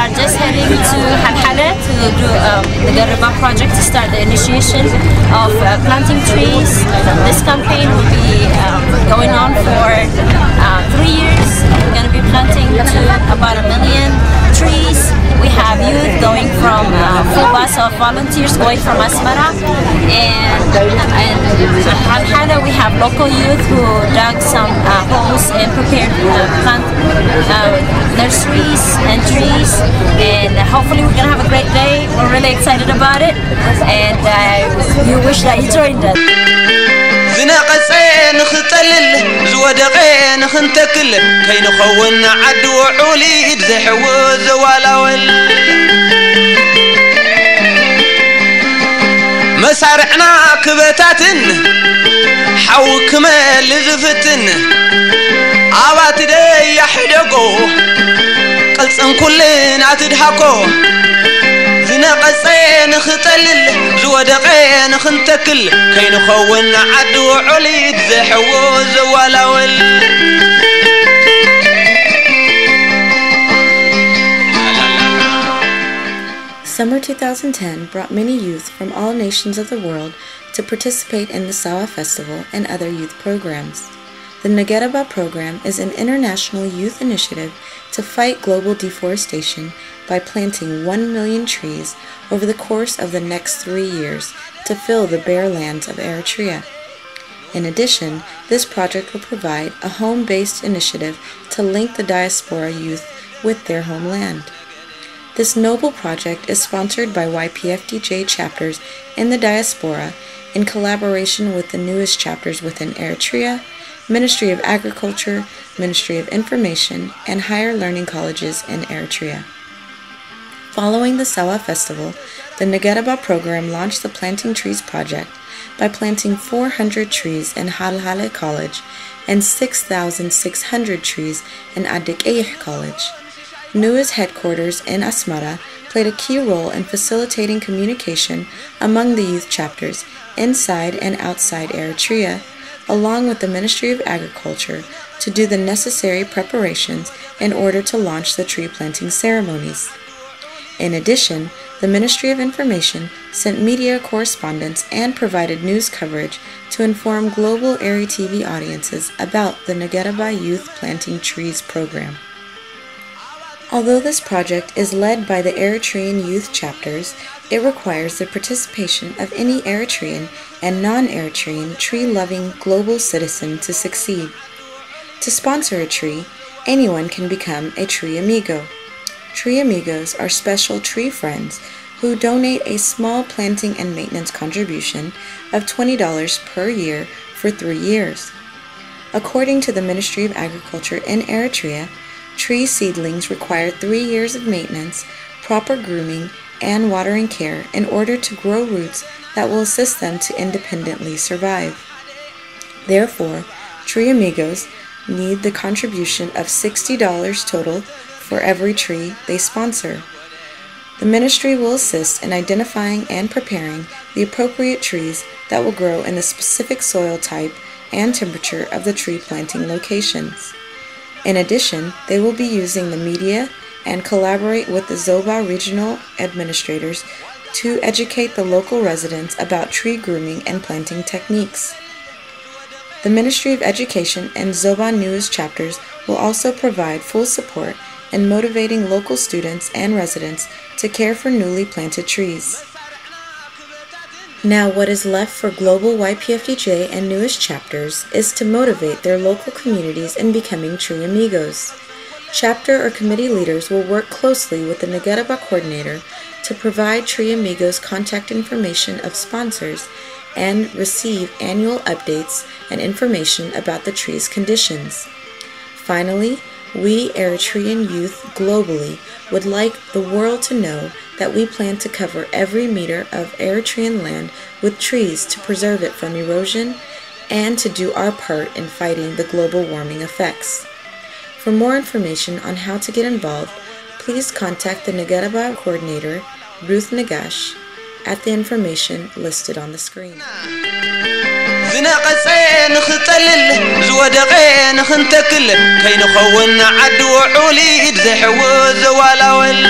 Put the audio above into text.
are just heading to Halhala to do um, the Garba project to start the initiation of uh, planting trees. This campaign will be um, going on for uh, three years. We're going to be planting to about a million trees. We have youth going from uh, full bus of volunteers going from Asmara and at Halhala we have local youth who dug some uh, holes and prepared plant uh, nurseries and trees. And hopefully we're gonna have a great day. We're really excited about it. And uh, we wish that you joined us. زنا قسين خطلل زود غين خنتكل كي نخون عدو عولي تزحوز ولا ول مسارعنا كبتاتن حوك مال زفتن عواتي دي يحدقو ኩልን ኣትድሃኮ ዝነቐፀ ንኽጠልል ዝወደቐ ንኽንተክል ከይንኸውን ዓዲ ውዑል ኢድ ዘሕውዝ ዘዋላወል Summer 2010 brought many youth from all nations of the world to participate in the Sawa Festival and other youth programs. The Ne Gereba program is an international youth initiative to fight global deforestation by planting 1 million trees over the course of the next three years to fill the bare lands of Eritrea. In addition, this project will provide a home based initiative to link the diaspora youth with their homeland. This noble project is sponsored by YPFDJ chapters in the diaspora in collaboration with the NUEYS chapters within Eritrea, Ministry of Agriculture, Ministry of Information, and higher learning colleges in Eritrea. Following the Sawa Festival, the Ne Gereba program launched the Planting Trees project by planting 400 trees in Halhale College and 6,600 trees in Adikeyeh College. NUEYS headquarters in Asmara played a key role in facilitating communication among the youth chapters inside and outside Eritrea, along with the Ministry of Agriculture, to do the necessary preparations in order to launch the tree planting ceremonies. In addition, the Ministry of Information sent media correspondents and provided news coverage to inform global Eri TV audiences about the Ne Gereba Youth Planting Trees program. Although this project is led by the Eritrean youth chapters, it requires the participation of any Eritrean and non Eritrean tree loving global citizen to succeed. To sponsor a tree, anyone can become a Tree Amigo. Tree Amigos are special tree friends who donate a small planting and maintenance contribution of $20 per year for three years. According to the Ministry of Agriculture in Eritrea, tree seedlings require three years of maintenance, proper grooming, and watering care in order to grow roots that will assist them to independently survive. Therefore, Tree Amigos need the contribution of $60 total for every tree they sponsor. The ministry will assist in identifying and preparing the appropriate trees that will grow in the specific soil type and temperature of the tree planting locations. In addition, they will be using the media and collaborate with the Zoba regional administrators to educate the local residents about tree grooming and planting techniques. The Ministry of Education and Zoba NUEYS chapters will also provide full support in motivating local students and residents to care for newly planted trees. Now, what is left for global YPFDJ and NUEYS chapters is to motivate their local communities in becoming tree amigos. Chapter or committee leaders will work closely with the Ne Gereba coordinator to provide Tree Amigos contact information of sponsors and receive annual updates and information about the tree's conditions. Finally, we Eritrean youth globally would like the world to know that we plan to cover every meter of Eritrean land with trees to preserve it from erosion and to do our part in fighting the global warming effects. For more information on how to get involved, please contact the Ne Gereba coordinator, Ruth Negash, at the information listed on the screen. خنتكل كي نخون عدو عليد زحو زوالاول